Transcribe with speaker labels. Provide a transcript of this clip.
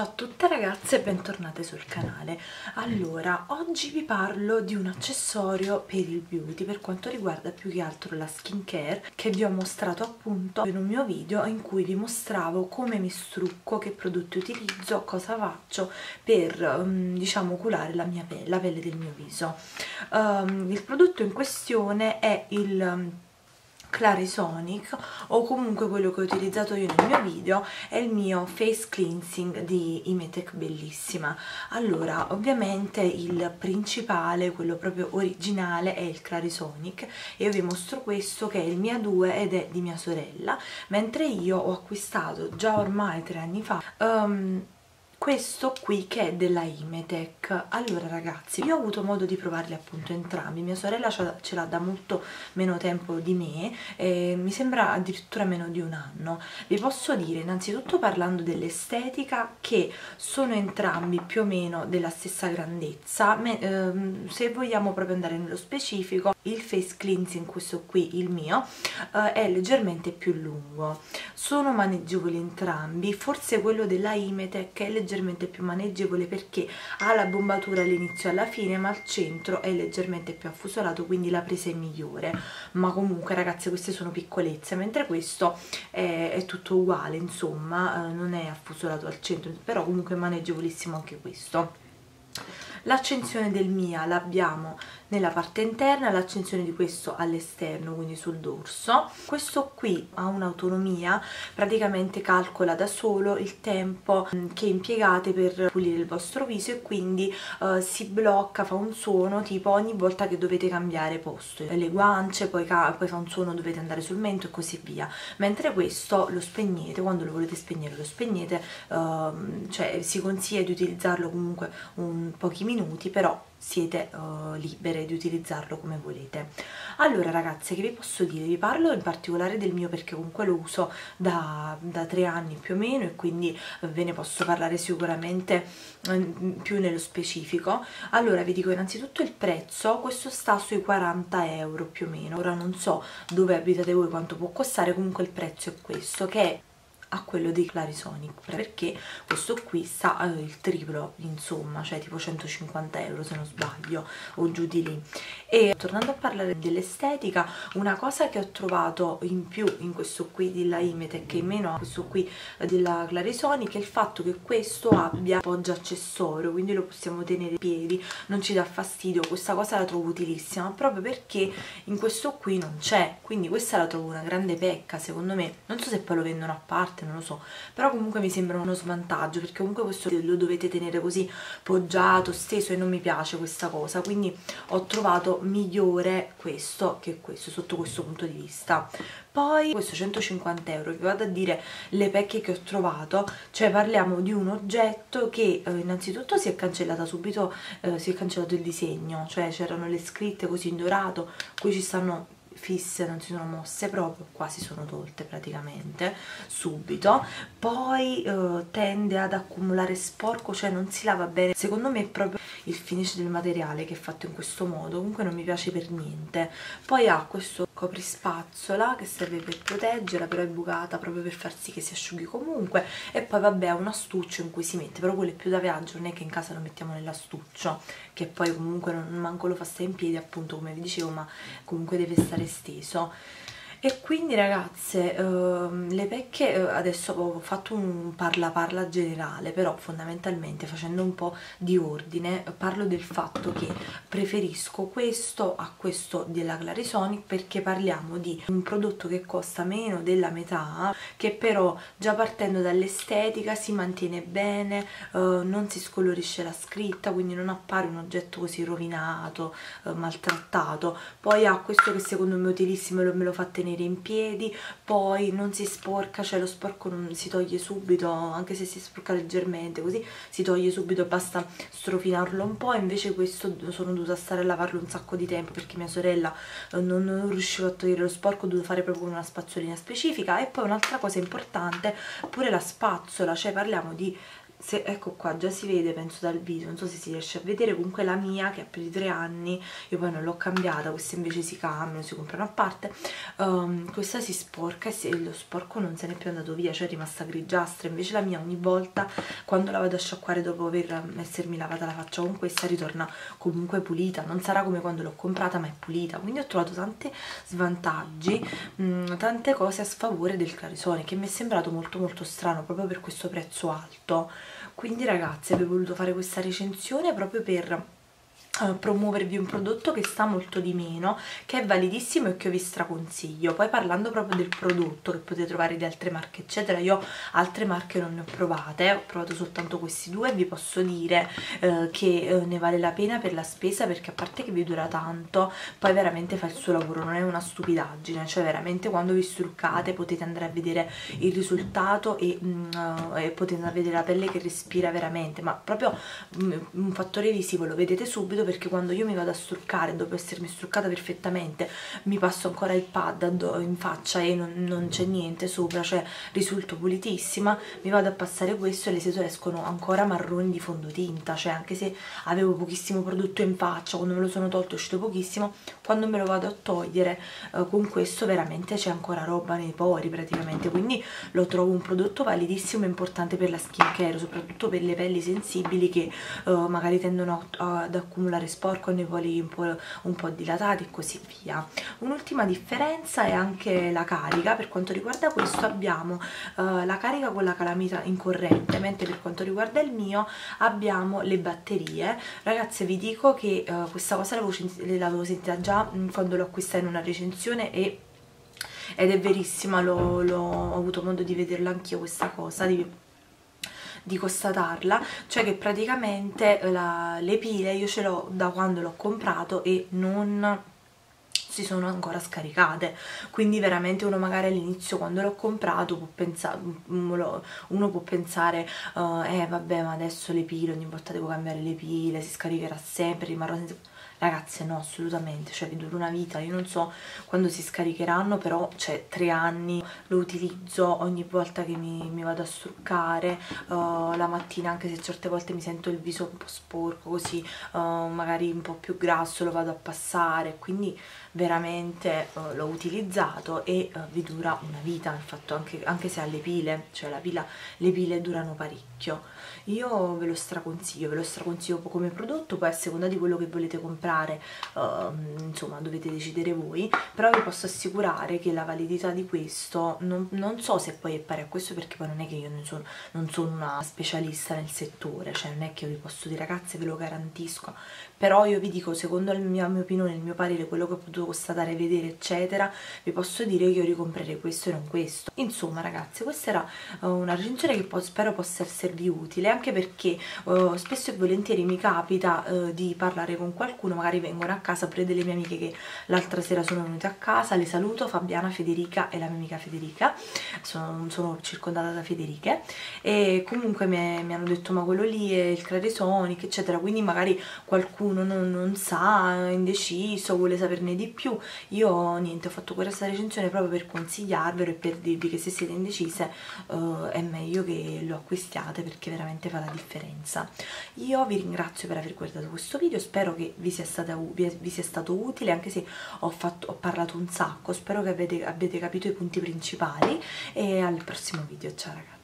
Speaker 1: Ciao a tutte ragazze e bentornate sul canale. Allora, oggi vi parlo di un accessorio per il beauty per quanto riguarda più che altro la skincare che vi ho mostrato appunto in un mio video in cui vi mostravo come mi strucco, che prodotti utilizzo, cosa faccio per um, diciamo curare la mia pelle, la pelle del mio viso. Um, Il prodotto in questione è il um, Clarisonic o comunque quello che ho utilizzato io nel mio video è il mio face cleansing di Imetec Bellissima. Allora ovviamente il principale quello proprio originale è il Clarisonic. E io vi mostro questo che è il mia 2 ed è di mia sorella. Mentre io ho acquistato già ormai tre anni fa um, questo qui che è della Imetec. Allora ragazzi io ho avuto modo di provarli appunto entrambi. Mia sorella ce l'ha da molto meno tempo di me e mi sembra addirittura meno di un anno. Vi posso dire innanzitutto parlando dell'estetica che sono entrambi più o meno della stessa grandezza. Ehm, se vogliamo proprio andare nello specifico il face cleansing questo qui il mio eh, è leggermente più lungo. Sono maneggevoli entrambi. Forse quello della Imetec è leggermente leggermente più maneggevole perché ha la bombatura all'inizio e alla fine ma al centro è leggermente più affusolato quindi la presa è migliore. Ma comunque ragazzi queste sono piccolezze mentre questo è, è tutto uguale insomma eh, non è affusolato al centro però comunque è maneggevolissimo anche questo. L'accensione del MIA l'abbiamo nella parte interna, l'accensione di questo all'esterno, quindi sul dorso. Questo qui ha un'autonomia, praticamente calcola da solo il tempo mm, che impiegate per pulire il vostro viso e quindi uh, si blocca, fa un suono tipo ogni volta che dovete cambiare posto. Le guance, poi, poi fa un suono, dovete andare sul mento e così via. Mentre questo lo spegnete, quando lo volete spegnere lo spegnete, uh, cioè si consiglia di utilizzarlo comunque un pochi minuti, però siete uh, libere di utilizzarlo come volete. Allora ragazze che vi posso dire? Vi parlo in particolare del mio perché comunque lo uso da, da tre anni più o meno e quindi ve ne posso parlare sicuramente um, più nello specifico. Allora vi dico innanzitutto il prezzo. Questo sta sui 40 euro più o meno. Ora non so dove abitate voi quanto può costare. Comunque il prezzo è questo che è a quello di Clarisonic perché questo qui sta eh, il triplo insomma cioè tipo 150 euro se non sbaglio o giù di lì. E tornando a parlare dell'estetica una cosa che ho trovato in più in questo qui della Imetec e meno a questo qui della Clarisonic è il fatto che questo abbia appoggia accessorio quindi lo possiamo tenere in piedi non ci dà fastidio. Questa cosa la trovo utilissima proprio perché in questo qui non c'è. Quindi questa la trovo una grande pecca secondo me. Non so se poi lo vendono a parte parte non lo so. Però comunque mi sembra uno svantaggio perché comunque questo lo dovete tenere così poggiato, steso e non mi piace questa cosa. Quindi ho trovato migliore questo che questo sotto questo punto di vista. Poi questo 150 euro vi vado a dire le pecche che ho trovato. Cioè parliamo di un oggetto che eh, innanzitutto si è cancellata subito eh, si è cancellato il disegno. Cioè c'erano le scritte così in dorato qui ci stanno fisse non si sono mosse proprio qua si sono tolte praticamente subito. Poi eh, tende ad accumulare sporco cioè non si lava bene. Secondo me è proprio il finish del materiale che è fatto in questo modo comunque non mi piace per niente. Poi ha questo coprispazzola che serve per proteggerla però è bucata proprio per far sì che si asciughi comunque. E poi vabbè ha un astuccio in cui si mette però quello è più da viaggio non è che in casa lo mettiamo nell'astuccio che poi comunque non manco lo fa stare in piedi appunto come vi dicevo ma comunque deve stare steso e quindi ragazze ehm, le pecche eh, adesso ho fatto un parla parla generale però fondamentalmente facendo un po' di ordine parlo del fatto che preferisco questo a questo della Clarisonic perché parliamo di un prodotto che costa meno della metà che però già partendo dall'estetica si mantiene bene eh, non si scolorisce la scritta quindi non appare un oggetto così rovinato eh, maltrattato. Poi ha questo che secondo me è utilissimo e me lo fa tenere tenere in piedi poi non si sporca cioè lo sporco non si toglie subito anche se si sporca leggermente così si toglie subito basta strofinarlo un po' invece questo sono dovuta stare a lavarlo un sacco di tempo perché mia sorella eh, non, non riusciva a togliere lo sporco ho dovuto fare proprio una spazzolina specifica. E poi un'altra cosa importante pure la spazzola cioè parliamo di se, ecco qua già si vede penso dal video non so se si riesce a vedere comunque la mia che ha più di tre anni io poi non l'ho cambiata queste invece si cambiano si comprano a parte um, questa si sporca e se lo sporco non se n'è più andato via cioè è rimasta grigiastra invece la mia ogni volta quando la vado a sciacquare dopo aver essermi lavata la faccia con questa ritorna comunque pulita non sarà come quando l'ho comprata ma è pulita. Quindi ho trovato tanti svantaggi mh, mm, tante cose a sfavore del Clarisone che mi è sembrato molto molto strano proprio per questo prezzo alto quindi ragazzi avevo voluto fare questa recensione proprio per uh, promuovervi un prodotto che sta molto di meno che è validissimo e che io vi straconsiglio. Poi parlando proprio del prodotto che potete trovare di altre marche eccetera io altre marche non ne ho provate ho provato soltanto questi due e vi posso dire uh, che uh, ne vale la pena per la spesa perché a parte che vi dura tanto poi veramente fa il suo lavoro non è una stupidaggine. Cioè veramente quando vi struccate potete andare a vedere il risultato e, mm, e potete andare a vedere la pelle che respira veramente. Ma proprio mm, un fattore visivo lo vedete subito perché quando io mi vado a struccare dopo essermi struccata perfettamente mi passo ancora il pad in faccia e non, non c'è niente sopra cioè risulto pulitissima mi vado a passare questo e le setole escono ancora marroni di fondotinta cioè anche se avevo pochissimo prodotto in faccia quando me lo sono tolto è uscito pochissimo quando me lo vado a togliere eh, con questo veramente c'è ancora roba nei pori praticamente quindi lo trovo un prodotto validissimo e importante per la skin care soprattutto per le pelli sensibili che eh, magari tendono ad accumulare particolare sporco nei poli un po', un po dilatati e così via. Un'ultima differenza è anche la carica. Per quanto riguarda questo abbiamo uh, la carica con la calamita in corrente mentre per quanto riguarda il mio abbiamo le batterie. Ragazze vi dico che uh, questa cosa l'avevo sentita già mm, quando l'ho acquistata in una recensione e ed è verissima, ho avuto modo di vederla anch'io questa cosa, di di constatarla cioè che praticamente eh, la, le pile io ce l'ho da quando l'ho comprato e non si sono ancora scaricate. Quindi veramente uno magari all'inizio quando l'ho comprato può pensare, uno può pensare uh, eh vabbè ma adesso le pile ogni volta devo cambiare le pile si scaricherà sempre rimarrò senza ragazze no assolutamente cioè vi dura una vita io non so quando si scaricheranno però c'è tre anni lo utilizzo ogni volta che mi, mi vado a struccare uh, la mattina anche se certe volte mi sento il viso un po' sporco così uh, magari un po' più grasso lo vado a passare quindi veramente uh, l'ho utilizzato e vi dura una vita il fatto anche, anche se ha le pile cioè la pila, le pile durano parecchio. Io ve lo straconsiglio ve lo straconsiglio come prodotto poi a seconda di quello che volete comprare comprare uh, insomma dovete decidere voi però vi posso assicurare che la validità di questo non, non so se poi è pari a questo perché poi non è che io non sono, non sono una specialista nel settore cioè non è che io vi posso dire ragazze ve lo garantisco però io vi dico secondo la mia, mia opinione, il mio parere, quello che ho potuto constatare, vedere eccetera vi posso dire che io ricomprerei questo e non questo. Insomma ragazzi questa era uh, una recensione che spero possa esservi utile anche perché uh, spesso e volentieri mi capita uh, di parlare con qualcuno magari vengono a casa pure delle mie amiche che l'altra sera sono venute a casa le saluto Fabiana, Federica e la mia amica Federica. Sono, sono circondata da Federiche. E comunque mi, mi hanno detto ma quello lì è il Clarisonic eccetera. Quindi magari qualcuno non, non sa, è indeciso, vuole saperne di più, io niente, ho fatto questa recensione proprio per consigliarvelo e per dirvi che se siete indecise uh, è meglio che lo acquistiate perché veramente fa la differenza. Io vi ringrazio per aver guardato questo video, spero che vi sia, stata, vi, sia stato utile anche se ho, fatto, ho parlato un sacco, spero che avete, abbiate capito i punti principali e al prossimo video, ciao ragazzi!